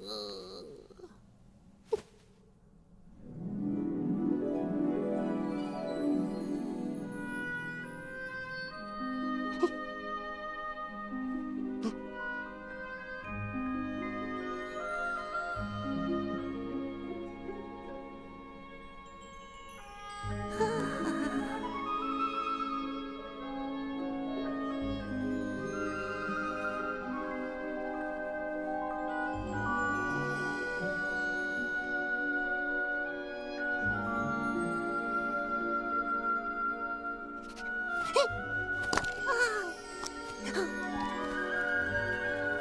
Uh...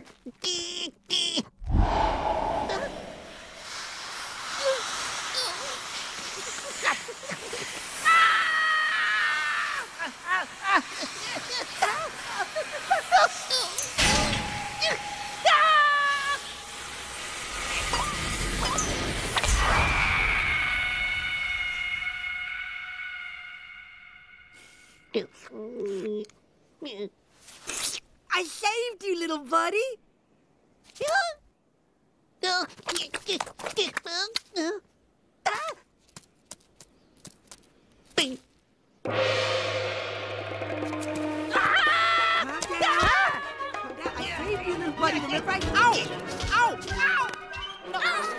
door. I saved you, little buddy. Calm down. Calm down. I saved you, little buddy. Remember? I- Ow! Ow! Ow!